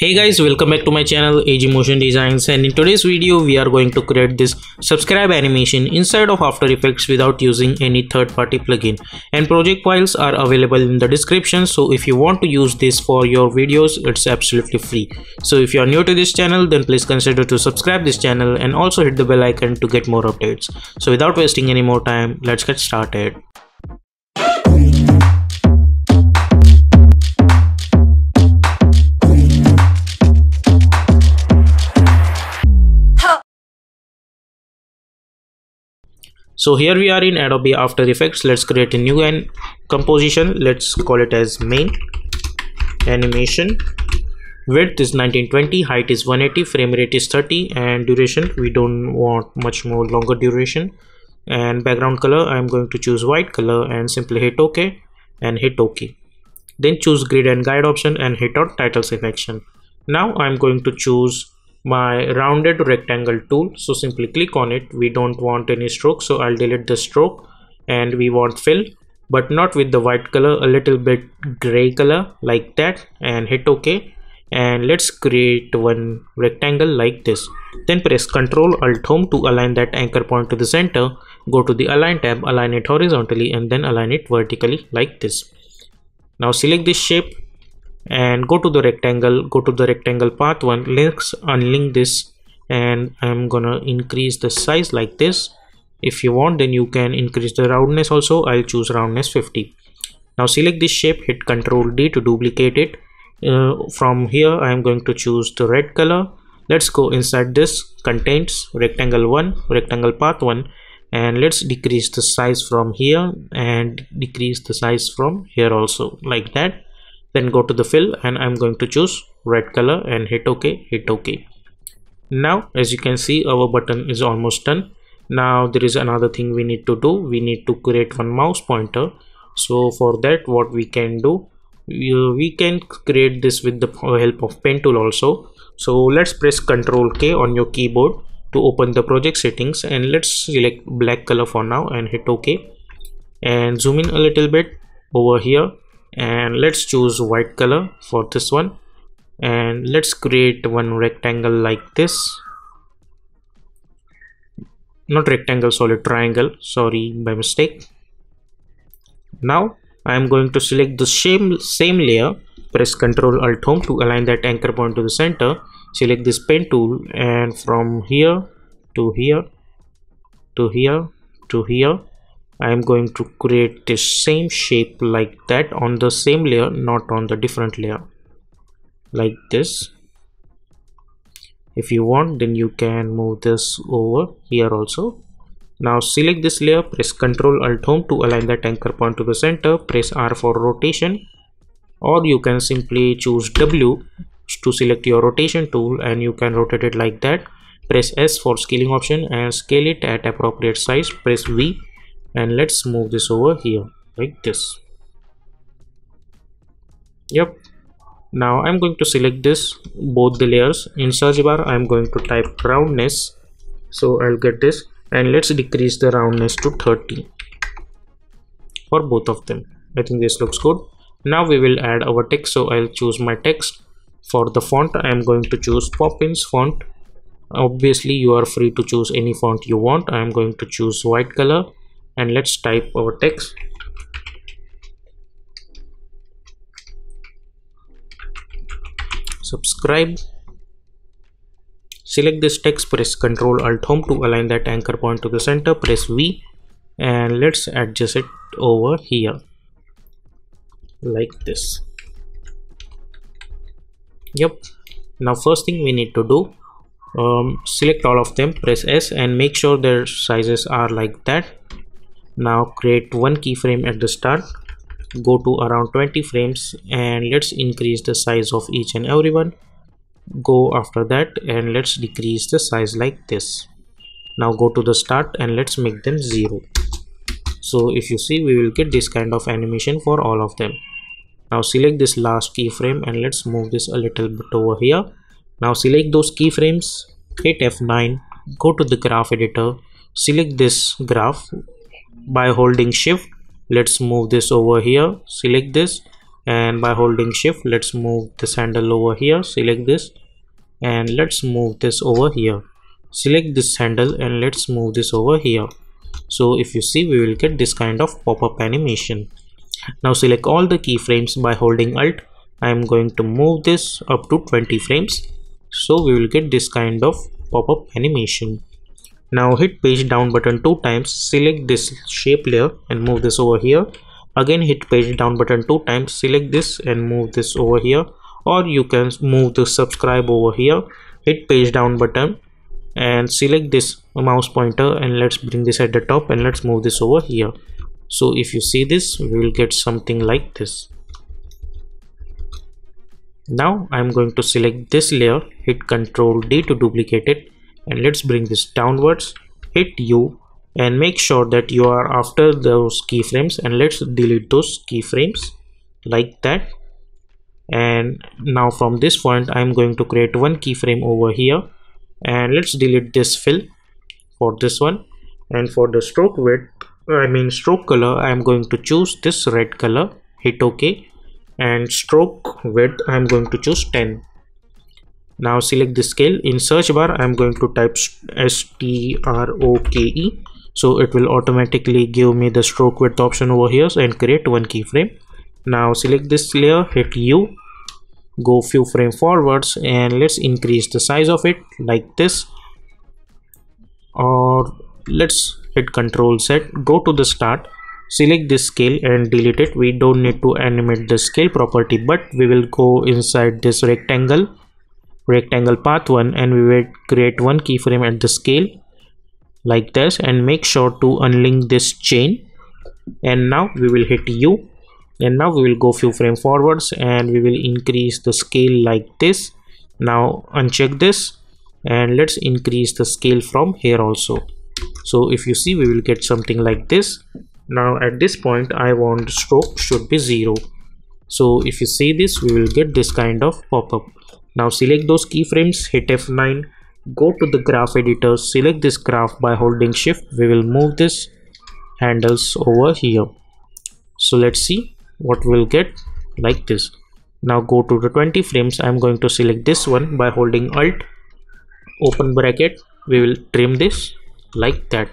hey guys welcome back to my channel AG Motion Designs and in today's video we are going to create this subscribe animation inside of After Effects without using any third-party plugin. And project files are available in the description so if you want to use this for your videos it's absolutely free. So if you are new to this channel then please consider to subscribe this channel and also hit the bell icon to get more updates. So without wasting any more time let's get started so here we are in adobe after effects. Let's create a new and composition. Let's call it as main. Animation. Width is 1920 height is 180 frame rate is 30 and duration we don't want much more longer duration. And background color i'm going to choose white color and simply hit ok and hit ok. Then choose grid and guide option and hit on title selection. Now i'm going to choose my rounded rectangle tool. So simply click on it. We don't want any stroke so i'll delete the stroke. And we want fill but not with the white color a little bit gray color like that and hit ok. And let's create one rectangle like this. Then press ctrl alt home to align that anchor point to the center. Go to the align tab align it horizontally and then align it vertically like this. Now select this shape and go to the rectangle go to the rectangle path one let's unlink this and i'm gonna increase the size like this. If you want then you can increase the roundness also. I'll choose roundness 50 now select this shape hit ctrl d to duplicate it. Uh, from here i am going to choose the red color. Let's go inside this contains rectangle 1 rectangle path 1 and let's decrease the size from here and decrease the size from here also like that then go to the fill and i'm going to choose red color and hit ok hit ok. Now as you can see our button is almost done. Now there is another thing we need to do. We need to create one mouse pointer. So for that what we can do we, can create this with the help of pen tool also. So let's press ctrl k on your keyboard to open the project settings and let's select black color for now and hit ok. And zoom in a little bit over here and let's choose white color for this one. And let's create one rectangle like this. Not rectangle solid triangle. Sorry by mistake. Now i am going to select the same same layer. Press ctrl alt home to align that anchor point to the center. Select this pen tool. And from here to here to here to here I am going to create the same shape like that on the same layer not on the different layer. Like this. If you want then you can move this over here also. Now select this layer press ctrl alt home to align that anchor point to the center. Press r for rotation. Or you can simply choose w to select your rotation tool and you can rotate it like that. Press s for scaling option and scale it at appropriate size. Press v and let's move this over here like this. Yep. Now i'm going to select this both the layers. In search bar i'm going to type roundness. So i'll get this. And let's decrease the roundness to 30 for both of them. I think this looks good. Now we will add our text. So i'll choose my text. For the font i am going to choose poppins font. Obviously you are free to choose any font you want. I am going to choose white color and let's type our text. Subscribe. Select this text press ctrl alt home to align that anchor point to the center. Press v. And let's adjust it over here. Like this. Yep. Now first thing we need to do um, select all of them. Press s and make sure their sizes are like that now create one keyframe at the start. Go to around 20 frames and let's increase the size of each and every one go after that and let's decrease the size like this. Now go to the start and let's make them zero. So if you see we will get this kind of animation for all of them. Now select this last keyframe and let's move this a little bit over here. Now select those keyframes. Hit f9 go to the graph editor. Select this graph by holding shift let's move this over here select this and by holding shift let's move this handle over here select this and let's move this over here. Select this handle and let's move this over here. So if you see we will get this kind of pop-up animation. Now select all the keyframes by holding alt. I am going to move this up to 20 frames. So we will get this kind of pop-up animation now hit page down button two times select this shape layer and move this over here. Again hit page down button two times select this and move this over here. Or you can move the subscribe over here. Hit page down button and select this mouse pointer and let's bring this at the top and let's move this over here. So if you see this we will get something like this. Now i'm going to select this layer hit ctrl d to duplicate it and let's bring this downwards hit u and make sure that you are after those keyframes. And let's delete those keyframes like that. And now from this point i'm going to create one keyframe over here. And let's delete this fill for this one. And for the stroke width i mean stroke color i'm going to choose this red color. Hit ok. And stroke width i'm going to choose 10 now select the scale. In search bar i'm going to type s t r o k e. So it will automatically give me the stroke width option over here and create one keyframe. Now select this layer hit u go few frame forwards and let's increase the size of it like this. Or let's hit control z go to the start select this scale and delete it. We don't need to animate the scale property but we will go inside this rectangle rectangle path one and we will create one keyframe at the scale like this and make sure to unlink this chain. And now we will hit u and now we will go few frame forwards and we will increase the scale like this. Now uncheck this and let's increase the scale from here also. So if you see we will get something like this. Now at this point i want stroke should be zero. So if you see this we will get this kind of pop-up now select those keyframes hit f9 go to the graph editor select this graph by holding shift we will move this handles over here. So let's see what we'll get like this. Now go to the 20 frames i'm going to select this one by holding alt open bracket we will trim this like that.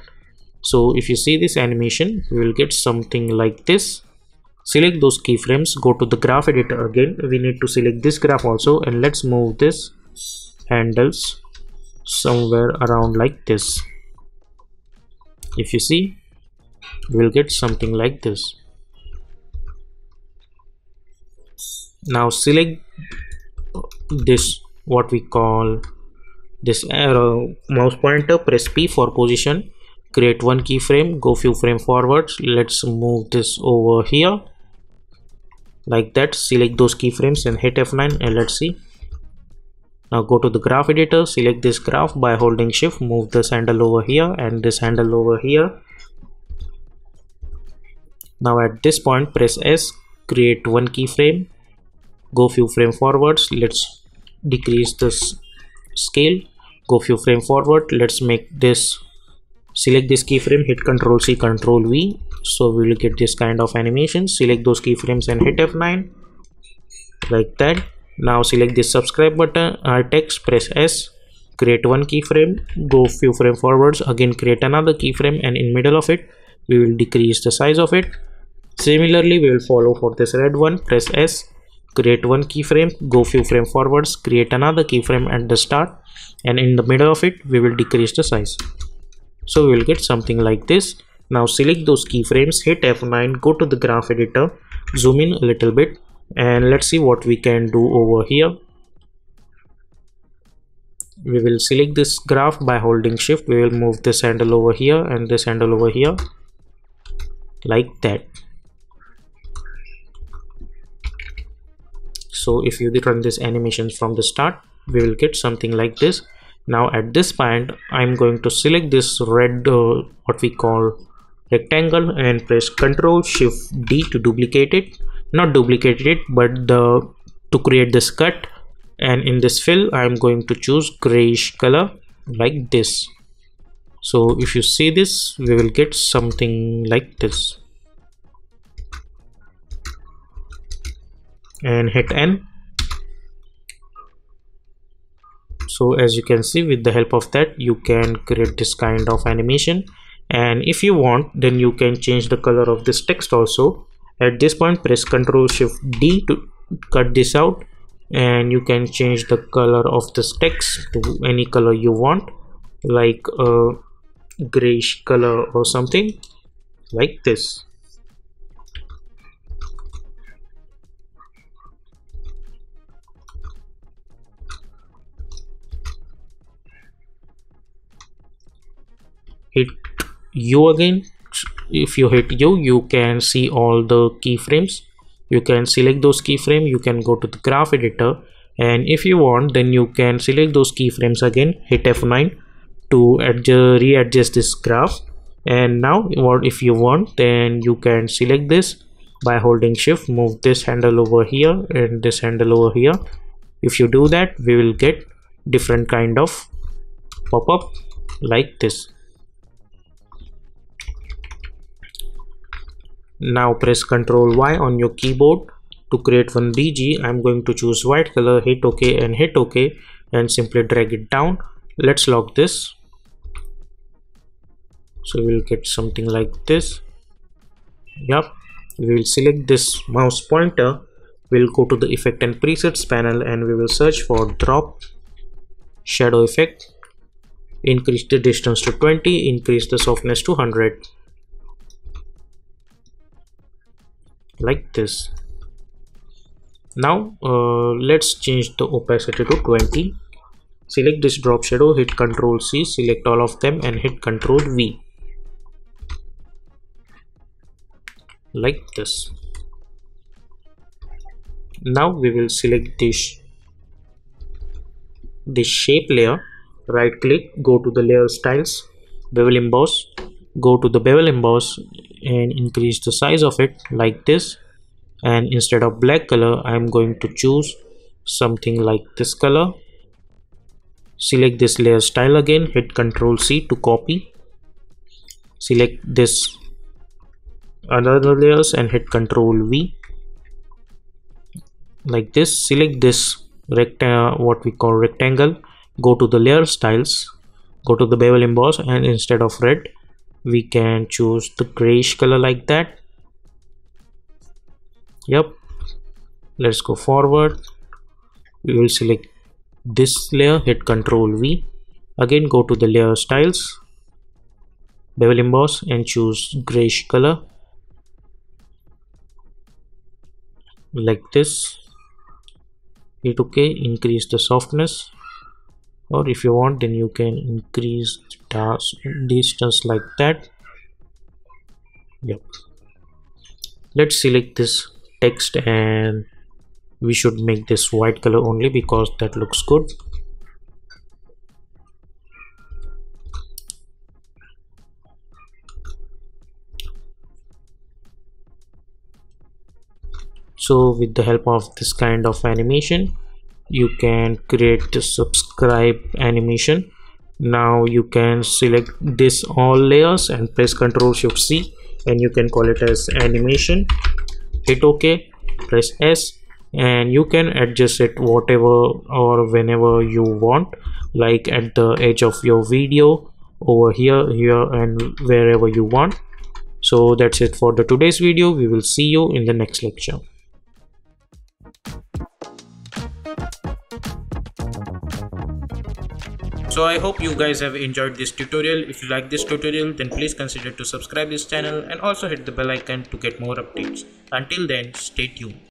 So if you see this animation we will get something like this select those keyframes go to the graph editor again. We need to select this graph also and let's move this handles somewhere around like this. If you see we'll get something like this. Now select this what we call this arrow mouse pointer press p for position create one keyframe go few frame forwards. Let's move this over here like that select those keyframes and hit f9 and let's see. Now go to the graph editor select this graph by holding shift move this handle over here and this handle over here. Now at this point press s create one keyframe go few frame forwards let's decrease this scale go few frame forward let's make this select this keyframe hit ctrl c ctrl v. So we will get this kind of animation. Select those keyframes and hit f9 like that. Now select this subscribe button. R text press s. Create one keyframe. Go few frame forwards. Again create another keyframe. And in middle of it we will decrease the size of it. Similarly we will follow for this red one. Press s. Create one keyframe. Go few frame forwards. Create another keyframe at the start. And in the middle of it we will decrease the size so we will get something like this. Now select those keyframes hit f9 go to the graph editor zoom in a little bit and let's see what we can do over here. We will select this graph by holding shift. We will move this handle over here and this handle over here like that. So if you run this animation from the start we will get something like this now at this point i'm going to select this red uh, what we call rectangle and press ctrl shift d to duplicate it. Not duplicate it but the to create this cut. And in this fill i'm going to choose grayish color like this. So if you see this we will get something like this. And hit n so as you can see with the help of that you can create this kind of animation. And if you want then you can change the color of this text also. At this point press ctrl shift d to cut this out. And you can change the color of this text to any color you want like a grayish color or something like this hit u again. If you hit u you can see all the keyframes. You can select those keyframe. You can go to the graph editor. And if you want then you can select those keyframes again. Hit f9 to adjust readjust this graph. And now what if you want then you can select this by holding shift move this handle over here and this handle over here. If you do that we will get different kind of pop-up like this now press ctrl y on your keyboard to create one bg i'm going to choose white color hit ok and hit ok and simply drag it down. Let's lock this. So we'll get something like this. Yep we will select this mouse pointer. We'll go to the effect and presets panel and we will search for drop shadow effect. Increase the distance to 20 increase the softness to 100 like this. Now uh, let's change the opacity to 20 select this drop shadow hit ctrl c select all of them and hit ctrl v. Like this. Now we will select this this shape layer. Right click go to the layer styles bevel emboss go to the bevel emboss and increase the size of it like this. And instead of black color I'm going to choose something like this color. Select this layer style again hit ctrl C to copy. Select this other layers and hit ctrl V. Like this select this rectangle what we call rectangle. Go to the layer styles go to the bevel emboss and instead of red we can choose the grayish color like that. Yep let's go forward. We will select this layer hit ctrl v. Again go to the layer styles bevel emboss and choose grayish color. Like this. Hit ok increase the softness or if you want then you can increase distance like that. Yep. Let's select this text and we should make this white color only because that looks good. So with the help of this kind of animation you can create the subscribe animation. Now you can select this all layers and press ctrl shift c and you can call it as animation. Hit ok press s and you can adjust it whatever or whenever you want like at the edge of your video over here here and wherever you want. So that's it for the today's video. We will see you in the next lecture so i hope you guys have enjoyed this tutorial. If you like this tutorial then please consider to subscribe this channel and also hit the bell icon to get more updates. Until then stay tuned